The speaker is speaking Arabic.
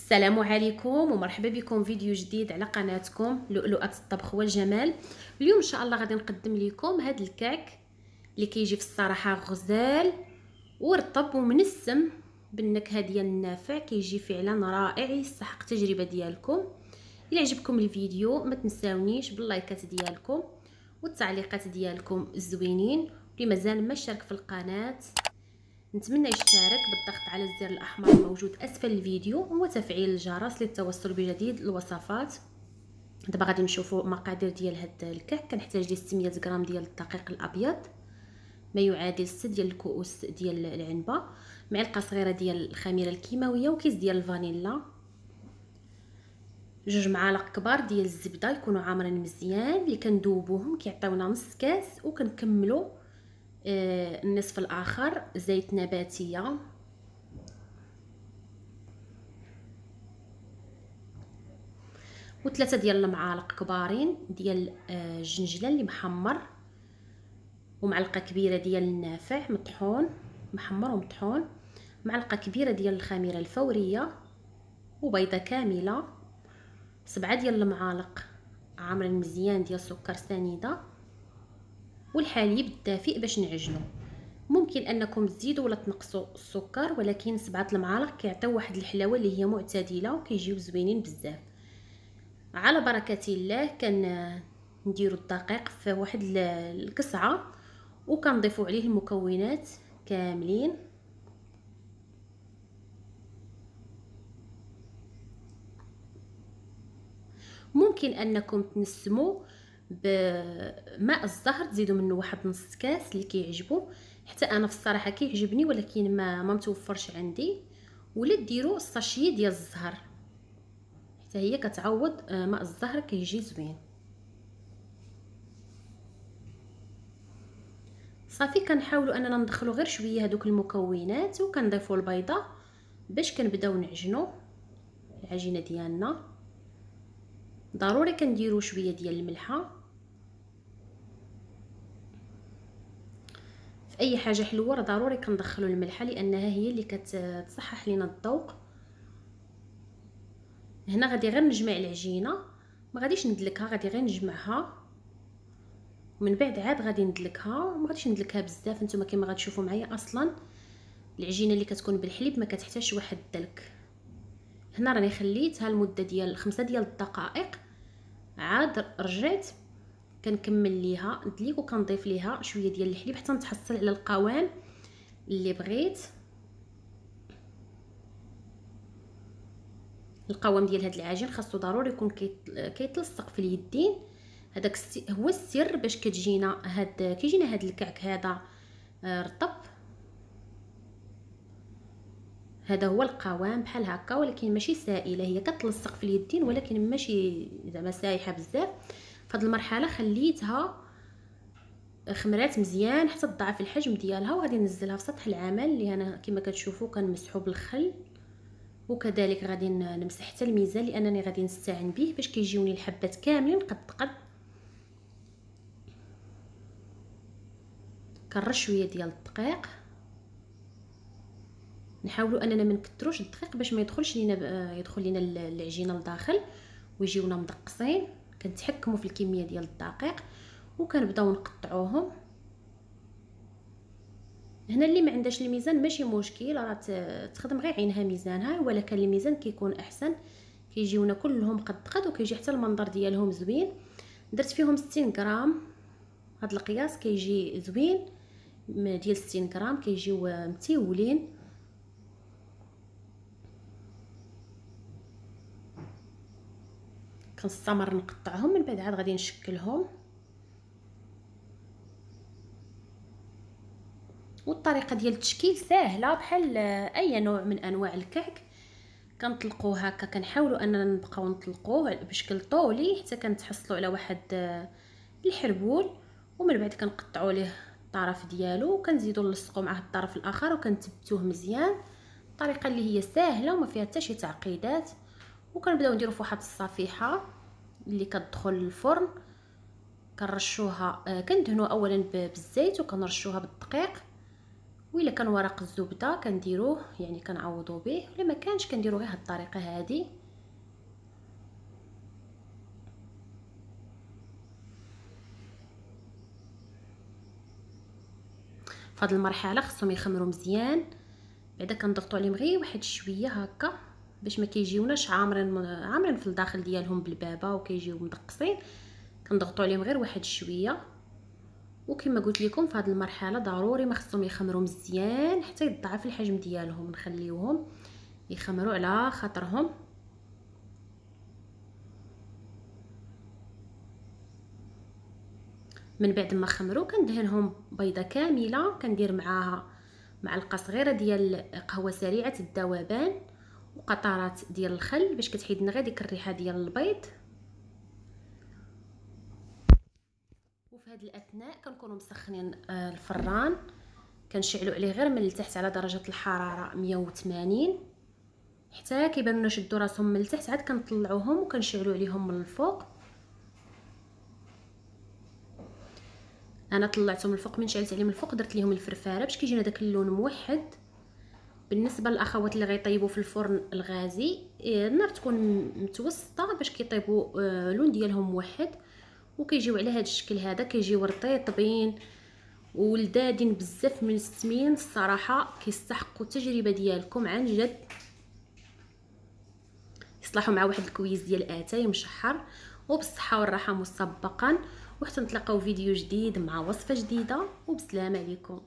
السلام عليكم ومرحبا بكم فيديو جديد على قناتكم لؤلؤة الطبخ والجمال. اليوم إن شاء الله غادي نقدم لكم هذا الكعك اللي كيجي في الصراحة غزال ورطب ومنسم. بالنكهة ديال النافع كيجي فعلا رائع يستحق التجربة ديالكم. إلى عجبكم الفيديو ما تنساونيش باللايكات ديالكم والتعليقات ديالكم الزوينين اللي مازال ما اشترك في القناة. نتمنى يشترك بالضغط على الزر الأحمر الموجود أسفل الفيديو وتفعيل الجرس للتوصل بجديد الوصفات. دابا غادي نشوفوا مقادير ديال هاد الكعك كنحتاج ليه 600 غرام ديال الدقيق الأبيض. ما يعادل 6 ديال الكؤوس ديال العنبة. معلقة صغيرة ديال الخميرة الكيماوية وكيس ديال الفانيلا. جوج معالق كبار ديال الزبدة يكونوا عامرين مزيان. اللي كندوبوهم كيعطيونا نص كاس وكنكملوا النصف الآخر زيت نباتية. وثلاثة ديال المعالق كبارين ديال الجنجله آه، اللي محمر. ومعلقة كبيرة ديال النافع مطحون محمر ومطحون. معلقة كبيرة ديال الخميرة الفورية. وبيضة كاملة. سبعة ديال المعالق عامرين مزيان ديال سكر سنيدة. والحليب الدافئ باش نعجنو. ممكن أنكم تزيدوا ولا تنقصوا السكر ولكن سبعة المعالق كيعطيو واحد الحلاوة اللي هي معتدلة وكيجيو زوينين بزاف. على بركة الله كان نديروا الدقيق في واحد القصعة وكنضيفوا عليه المكونات كاملين. ممكن أنكم تنسموا بماء الزهر تزيدوا منه واحد نص كاس اللي كيعجبو. حتى أنا في الصراحة كيعجبني ولكن ما ما متوفرش عندي. ولا ديروا الساشيه ديال الزهر. حتى هي كتعوض آه، ماء الزهر كيجي زوين. صافي كنحاولوا أننا ندخلوا غير شوية هذوك المكونات وكنضيفوا البيضة باش كنبداو نعجنوا العجينة ديالنا. ضروري كنديروا شوية ديال الملحة. أي حاجة حلوة راه ضروري كندخلوا الملحة لأنها هي اللي كتصحح لنا الذوق. هنا غادي غير نجمع العجينة ما غاديش ندلكها غادي غير نجمعها. ومن بعد عاد غادي ندلكها ما غاديش ندلكها بزاف نتوما كما غتشوفوا معايا أصلا. العجينة اللي كتكون بالحليب ما كتحتاجش واحد الدلك. هنا راني خليتها المدة ديال خمسة ديال الدقائق. عاد رجعت كنكمل ليها ندليك وكنضيف ليها شوية ديال الحليب حتى نتحصل على القوام اللي بغيت. القوام ديال هاد العجين خاصو ضروري يكون كيتلصق في اليدين. هذاك هو السر باش كتجينا هاد كيجينا هاد الكعك هذا آه، رطب. هذا هو القوام بحال هكا ولكن ماشي سائلة هي كتلصق في اليدين ولكن ماشي زعما سايحة بزاف. فهاد المرحلة خليتها خمرات مزيان حتى تضاعف الحجم ديالها وغادي ننزلها في سطح العمل اللي أنا كما كتشوفوا كنمسحو بالخل. وكذلك غادي نمسح حتى الميزان لانني غادي نستعن به باش كيجيوني الحبات كاملين قد قد. كنرش شوية ديال الدقيق. نحاولوا أننا ما نكثروش الدقيق باش ما يدخلش لينا يدخل لينا العجينة لداخل ويجيونا مدقصين كنتحكموا في الكمية ديال الدقيق وكنبداو نقطعوهم. هنا اللي ما عندهاش الميزان ماشي مشكل راه تخدم غير عينها ميزانها ولا كان الميزان كيكون أحسن. كيجيونا كلهم قد قد وكيجي حتى المنظر ديالهم زوين. درت فيهم 60 غرام. هاد القياس كيجي زوين ديال 60 غرام كيجيو متيولين. كنستمر نقطعهم من بعد عاد غادي نشكلهم. والطريقة ديال التشكيل ساهلة بحال أي نوع من أنواع الكعك. كنطلقوه هكا كنحاولوا أننا نبقاو نطلقوه بشكل طولي حتى كنتحصلوا على واحد الحربول. ومن بعد كنقطعوا ليه الطرف ديالو وكنزيدوا نلصقوا معاه الطرف الآخر وكنثبتوه مزيان. الطريقة اللي هي ساهلة وما فيها حتى شي تعقيدات. وكنبداو نديرو فواحد الصفيحة اللي كتدخل للفرن. كنرشوها آه كندهنوا اولا بالزيت وكنرشوها بالدقيق. وإلا كان ورق الزبدة كنديروه يعني كنعوضو به. ولا ما كانش كنديرو غير هاد الطريقة هذه فهاد المرحلة خصهم يخمروا مزيان. بعدا كنضغطوا عليهم غير واحد شوية هكا. باش ما كيجيوناش عامرين عامرين في الداخل ديالهم بالبابه وكيجيو مدقسين كنضغطوا عليهم غير واحد شوية. وكما قلت لكم في هذه المرحلة ضروري ما خصهم يخمروا مزيان حتى يضعف الحجم ديالهم. نخليوهم يخمروا على خاطرهم. من بعد ما خمروا كندهنهم بيضة كاملة كندير معاها معلقة صغيرة ديال قهوة سريعة الذوبان وقطرات ديال الخل باش كتحيد لنا غير ديك الريحة ديال البيض. وفي هذه الأثناء كنكونوا مسخنين آه، الفران. كنشعلوا عليه غير من التحت على درجة الحرارة 180 حتى كيبانوا لنا شدوا راسهم من التحت عاد كنطلعوهم وكنشعلوا عليهم من الفوق. أنا طلعتهم الفوق من شعلت عليهم الفوق درت لهم الفرفارة باش كيجينا داك اللون موحد. بالنسبة للأخوات اللي غيطيبوا في الفرن الغازي إيه، النار تكون متوسطة باش كيطيبوا آه، لون ديالهم موحد وكيجيو على هذا الشكل هذا كيجيو رطيطبين ولدادين بزاف من السمين. الصراحة كيستحقوا التجربة ديالكم عن جد. يصلحوا مع واحد الكويز ديال آتاي مشحر. وبالصحة والراحه مسبقا. وحتى نتلاقاو فيديو جديد مع وصفة جديدة. وبسلام عليكم.